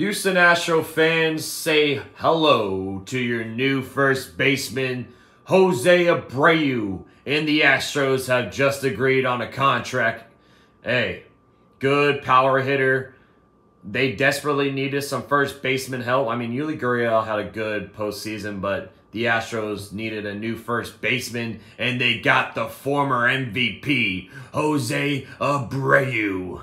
Houston Astro fans say hello to your new first baseman, Jose Abreu, and the Astros have just agreed on a contract. Hey, good power hitter. They desperately needed some first baseman help. I mean, Yuli Gurriel had a good postseason, but the Astros needed a new first baseman, and they got the former MVP, Jose Abreu.